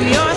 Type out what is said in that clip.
your